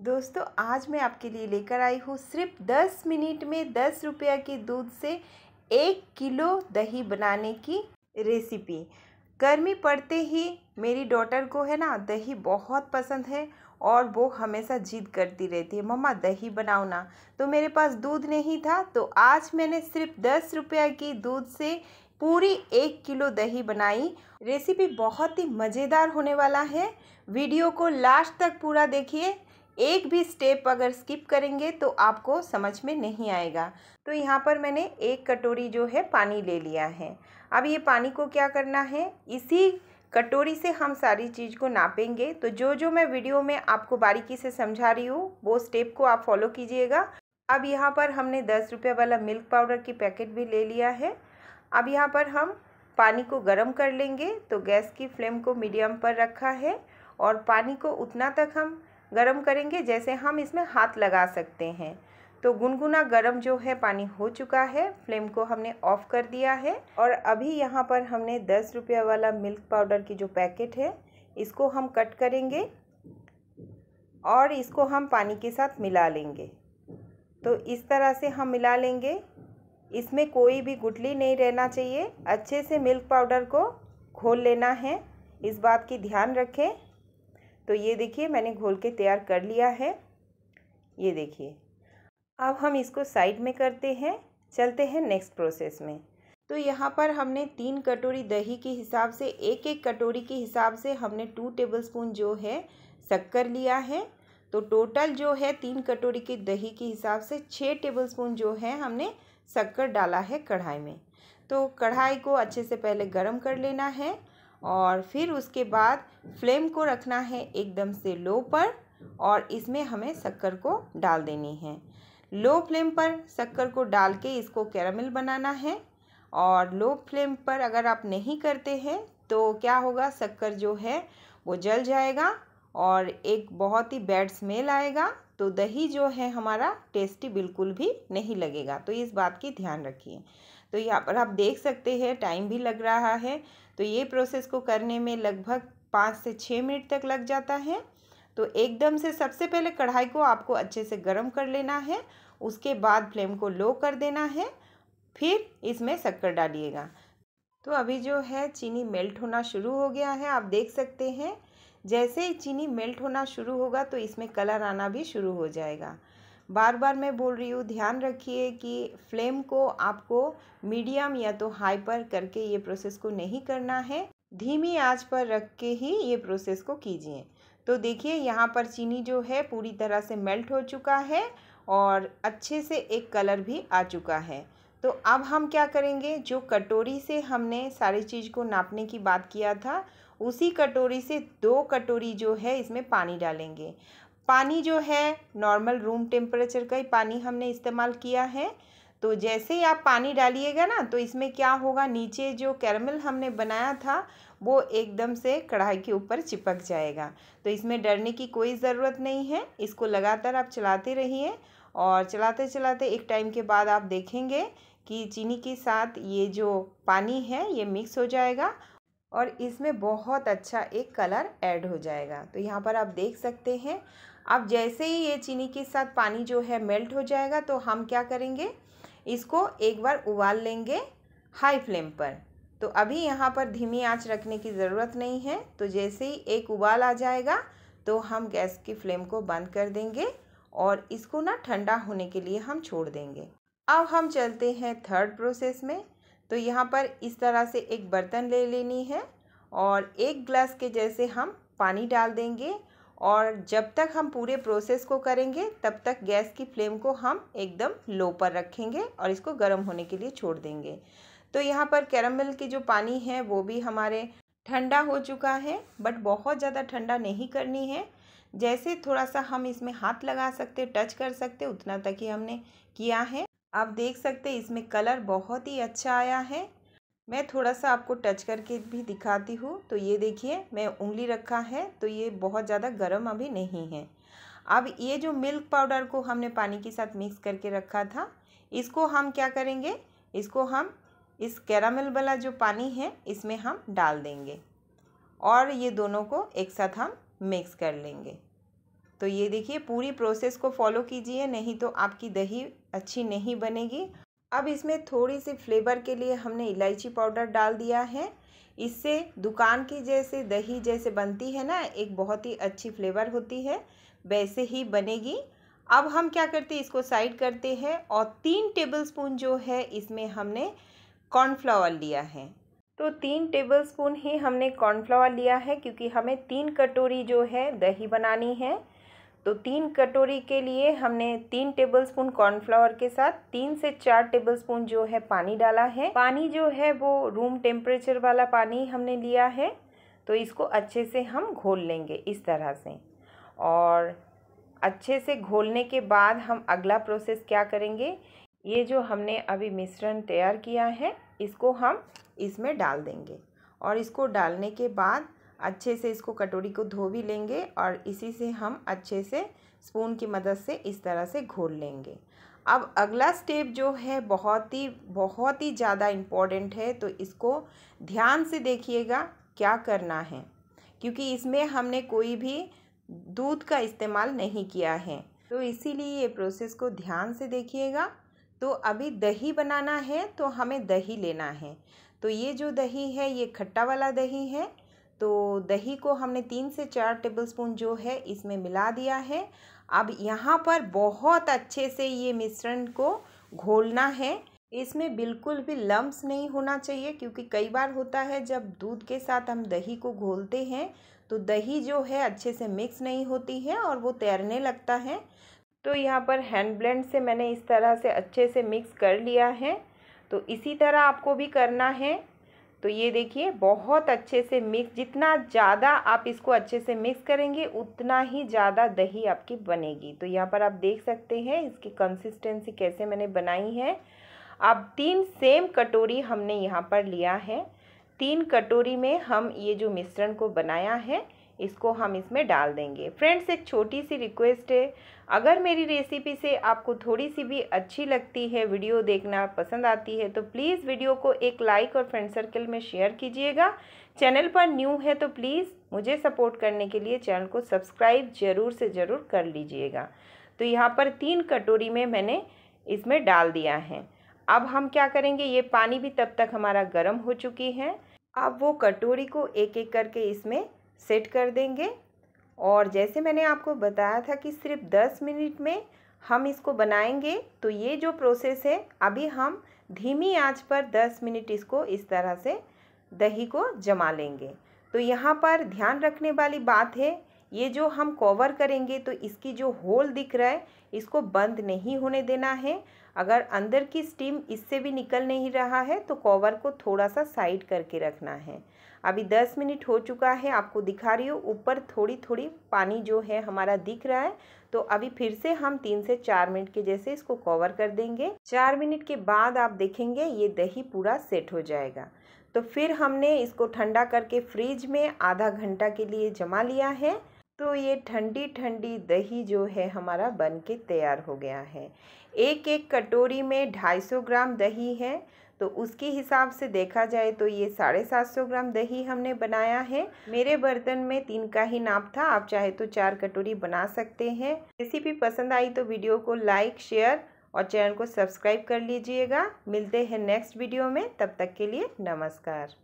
दोस्तों, आज मैं आपके लिए लेकर आई हूँ सिर्फ़ दस मिनट में दस रुपया के दूध से एक किलो दही बनाने की रेसिपी। गर्मी पड़ते ही मेरी डॉटर को है ना, दही बहुत पसंद है और वो हमेशा जिद करती रहती है, मम्मा, दही बनाओ ना। तो मेरे पास दूध नहीं था तो आज मैंने सिर्फ़ दस रुपया की दूध से पूरी एक किलो दही बनाई। रेसिपी बहुत ही मज़ेदार होने वाला है। वीडियो को लास्ट तक पूरा देखिए। एक भी स्टेप अगर स्किप करेंगे तो आपको समझ में नहीं आएगा। तो यहाँ पर मैंने एक कटोरी जो है पानी ले लिया है। अब ये पानी को क्या करना है? इसी कटोरी से हम सारी चीज़ को नापेंगे। तो जो जो मैं वीडियो में आपको बारीकी से समझा रही हूँ, वो स्टेप को आप फॉलो कीजिएगा। अब यहाँ पर हमने दस रुपये वाला मिल्क पाउडर की पैकेट भी ले लिया है। अब यहाँ पर हम पानी को गर्म कर लेंगे। तो गैस की फ्लेम को मीडियम पर रखा है और पानी को उतना तक हम गरम करेंगे, जैसे हम इसमें हाथ लगा सकते हैं। तो गुनगुना गरम जो है, पानी हो चुका है, फ्लेम को हमने ऑफ़ कर दिया है। और अभी यहाँ पर हमने दस रुपया वाला मिल्क पाउडर की जो पैकेट है, इसको हम कट करेंगे और इसको हम पानी के साथ मिला लेंगे। तो इस तरह से हम मिला लेंगे। इसमें कोई भी गुटली नहीं रहना चाहिए। अच्छे से मिल्क पाउडर को घोल लेना है। इस बात की ध्यान रखें। तो ये देखिए, मैंने घोल के तैयार कर लिया है। ये देखिए। अब हम इसको साइड में करते हैं। चलते हैं नेक्स्ट प्रोसेस में। तो यहाँ पर हमने तीन कटोरी दही के हिसाब से एक एक कटोरी के हिसाब से हमने टू टेबलस्पून जो है, शक्कर लिया है। तो टोटल जो है, तीन कटोरी के दही के हिसाब से छः टेबलस्पून जो है, हमने शक्कर डाला है कढ़ाई में। तो कढ़ाई को अच्छे से पहले गर्म कर लेना है। और फिर उसके बाद फ्लेम को रखना है एकदम से लो पर और इसमें हमें शक्कर को डाल देनी है। लो फ्लेम पर शक्कर को डाल के इसको कैरामिल बनाना है और लो फ्लेम पर अगर आप नहीं करते हैं तो क्या होगा? शक्कर जो है वो जल जाएगा और एक बहुत ही बैड स्मेल आएगा तो दही जो है हमारा टेस्टी बिल्कुल भी नहीं लगेगा। तो इस बात की ध्यान रखिए। तो यहाँ पर आप देख सकते हैं, टाइम भी लग रहा है। तो ये प्रोसेस को करने में लगभग पाँच से छः मिनट तक लग जाता है। तो एकदम से सबसे पहले कढ़ाई को आपको अच्छे से गर्म कर लेना है, उसके बाद फ्लेम को लो कर देना है, फिर इसमें शक्कर डालिएगा। तो अभी जो है चीनी मेल्ट होना शुरू हो गया है, आप देख सकते हैं। जैसे ही चीनी मेल्ट होना शुरू होगा तो इसमें कलर आना भी शुरू हो जाएगा। बार बार मैं बोल रही हूँ, ध्यान रखिए कि फ्लेम को आपको मीडियम या तो हाई पर करके ये प्रोसेस को नहीं करना है। धीमी आँच पर रख के ही ये प्रोसेस को कीजिए। तो देखिए, यहाँ पर चीनी जो है, पूरी तरह से मेल्ट हो चुका है और अच्छे से एक कलर भी आ चुका है। तो अब हम क्या करेंगे? जो कटोरी से हमने सारी चीज़ को नापने की बात किया था, उसी कटोरी से दो कटोरी जो है, इसमें पानी डालेंगे। पानी जो है नॉर्मल रूम टेम्परेचर का ही पानी हमने इस्तेमाल किया है। तो जैसे ही आप पानी डालिएगा ना तो इसमें क्या होगा, नीचे जो कैरमल हमने बनाया था, वो एकदम से कढ़ाई के ऊपर चिपक जाएगा। तो इसमें डरने की कोई ज़रूरत नहीं है, इसको लगातार आप चलाते रहिए और चलाते चलाते एक टाइम के बाद आप देखेंगे कि चीनी के साथ ये जो पानी है, ये मिक्स हो जाएगा और इसमें बहुत अच्छा एक कलर ऐड हो जाएगा। तो यहाँ पर आप देख सकते हैं अब जैसे ही ये चीनी के साथ पानी जो है मेल्ट हो जाएगा तो हम क्या करेंगे? इसको एक बार उबाल लेंगे हाई फ्लेम पर। तो अभी यहाँ पर धीमी आँच रखने की ज़रूरत नहीं है। तो जैसे ही एक उबाल आ जाएगा तो हम गैस की फ्लेम को बंद कर देंगे और इसको ना ठंडा होने के लिए हम छोड़ देंगे। अब हम चलते हैं थर्ड प्रोसेस में। तो यहाँ पर इस तरह से एक बर्तन ले लेनी है और एक ग्लास के जैसे हम पानी डाल देंगे और जब तक हम पूरे प्रोसेस को करेंगे, तब तक गैस की फ्लेम को हम एकदम लो पर रखेंगे और इसको गर्म होने के लिए छोड़ देंगे। तो यहाँ पर कैरमल की जो पानी है, वो भी हमारे ठंडा हो चुका है बट बहुत ज़्यादा ठंडा नहीं करनी है। जैसे थोड़ा सा हम इसमें हाथ लगा सकते टच कर सकते, उतना तक ही हमने किया है। आप देख सकते इसमें कलर बहुत ही अच्छा आया है। मैं थोड़ा सा आपको टच करके भी दिखाती हूँ। तो ये देखिए, मैं उंगली रखा है तो ये बहुत ज़्यादा गर्म अभी नहीं है। अब ये जो मिल्क पाउडर को हमने पानी के साथ मिक्स करके रखा था, इसको हम क्या करेंगे? इसको हम इस कैरामल वाला जो पानी है, इसमें हम डाल देंगे। और ये दोनों को एक साथ हम मिक्स कर लेंगे। तो ये देखिए, पूरी प्रोसेस को फॉलो कीजिए, नहीं तो आपकी दही अच्छी नहीं बनेगी। अब इसमें थोड़ी सी फ्लेवर के लिए हमने इलायची पाउडर डाल दिया है। इससे दुकान की जैसे, दही जैसे बनती है ना, एक बहुत ही अच्छी फ्लेवर होती है। वैसे ही बनेगी। अब हम क्या करते हैं, इसको साइड करते हैं और तीन टेबलस्पून जो है, इसमें हमने कॉर्नफ्लावर लिया है। तो तीन टेबलस्पून ही हमने कॉर्नफ्लावर लिया है, क्योंकि हमें तीन कटोरी जो है, दही बनानी है। तो तीन कटोरी के लिए हमने तीन टेबलस्पून कॉर्नफ्लावर के साथ तीन से चार टेबलस्पून जो है पानी डाला है। पानी जो है वो रूम टेम्परेचर वाला पानी हमने लिया है तो इसको अच्छे से हम घोल लेंगे इस तरह से। और अच्छे से घोलने के बाद हम अगला प्रोसेस क्या करेंगे? ये जो हमने अभी मिश्रण तैयार किया है, इसको हम इसमें डाल देंगे। और इसको डालने के बाद अच्छे से इसको कटोरी को धो भी लेंगे और इसी से हम अच्छे से स्पून की मदद से इस तरह से घोल लेंगे। अब अगला स्टेप जो है बहुत ही बहुत ही ज़्यादा इंपॉर्टेंट है तो इसको ध्यान से देखिएगा क्या करना है, क्योंकि इसमें हमने कोई भी दूध का इस्तेमाल नहीं किया है। तो इसीलिए ये प्रोसेस को ध्यान से देखिएगा। तो अभी दही बनाना है तो हमें दही लेना है। तो ये जो दही है, ये खट्टा वाला दही है तो दही को हमने तीन से चार टेबलस्पून जो है इसमें मिला दिया है। अब यहाँ पर बहुत अच्छे से ये मिश्रण को घोलना है। इसमें बिल्कुल भी लम्स नहीं होना चाहिए क्योंकि कई बार होता है जब दूध के साथ हम दही को घोलते हैं तो दही जो है अच्छे से मिक्स नहीं होती है और वो तैरने लगता है। तो यहाँ पर हैंड ब्लेंड से मैंने इस तरह से अच्छे से मिक्स कर लिया है। तो इसी तरह आपको भी करना है। तो ये देखिए, बहुत अच्छे से मिक्स जितना ज़्यादा आप इसको अच्छे से मिक्स करेंगे, उतना ही ज़्यादा दही आपकी बनेगी। तो यहाँ पर आप देख सकते हैं, इसकी कंसिस्टेंसी कैसे मैंने बनाई है। अब तीन सेम कटोरी हमने यहाँ पर लिया है। तीन कटोरी में हम ये जो मिश्रण को बनाया है इसको हम इसमें डाल देंगे। फ्रेंड्स, एक छोटी सी रिक्वेस्ट है। अगर मेरी रेसिपी से आपको थोड़ी सी भी अच्छी लगती है, वीडियो देखना पसंद आती है तो प्लीज़ वीडियो को एक लाइक और फ्रेंड सर्कल में शेयर कीजिएगा। चैनल पर न्यू है तो प्लीज़ मुझे सपोर्ट करने के लिए चैनल को सब्सक्राइब ज़रूर से ज़रूर कर लीजिएगा। तो यहाँ पर तीन कटोरी में मैंने इसमें डाल दिया है। अब हम क्या करेंगे, ये पानी भी तब तक हमारा गर्म हो चुकी है। अब वो कटोरी को एक एक करके इसमें सेट कर देंगे। और जैसे मैंने आपको बताया था कि सिर्फ़ दस मिनट में हम इसको बनाएँगे तो ये जो प्रोसेस है, अभी हम धीमी आँच पर दस मिनट इसको इस तरह से दही को जमा लेंगे। तो यहाँ पर ध्यान रखने वाली बात है, ये जो हम कवर करेंगे तो इसकी जो होल दिख रहा है, इसको बंद नहीं होने देना है। अगर अंदर की स्टीम इससे भी निकल नहीं रहा है तो कवर को थोड़ा सा साइड करके रखना है। अभी दस मिनट हो चुका है, आपको दिखा रही हूँ, ऊपर थोड़ी थोड़ी पानी जो है हमारा दिख रहा है। तो अभी फिर से हम तीन से चार मिनट के जैसे इसको कवर कर देंगे। चार मिनट के बाद आप देखेंगे, ये दही पूरा सेट हो जाएगा। तो फिर हमने इसको ठंडा करके फ्रिज में आधा घंटा के लिए जमा लिया है। तो ये ठंडी ठंडी दही जो है हमारा बन के तैयार हो गया है। एक एक कटोरी में 250 ग्राम दही है तो उसके हिसाब से देखा जाए तो ये साढ़े सात सौ ग्राम दही हमने बनाया है। मेरे बर्तन में तीन का ही नाप था, आप चाहे तो चार कटोरी बना सकते हैं। रेसिपी पसंद आई तो वीडियो को लाइक, शेयर और चैनल को सब्सक्राइब कर लीजिएगा। मिलते हैं नेक्स्ट वीडियो में, तब तक के लिए नमस्कार।